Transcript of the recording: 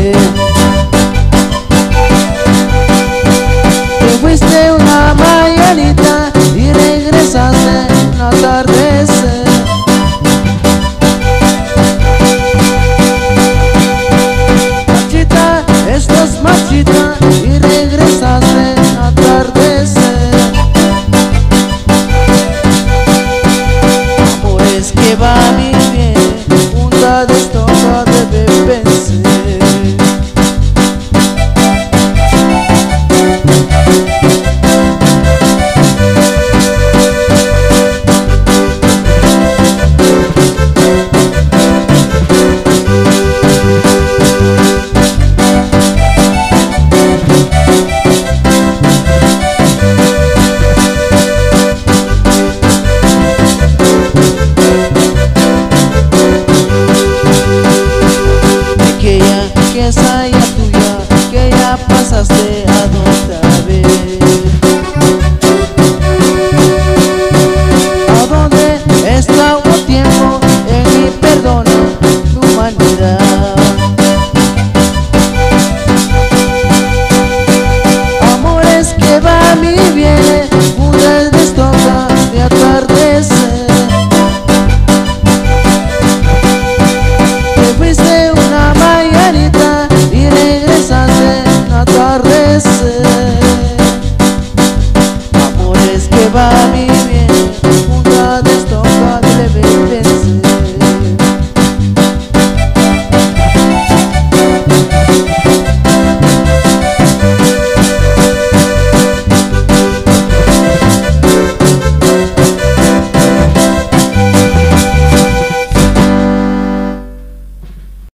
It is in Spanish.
você. Que ya pasaste by me.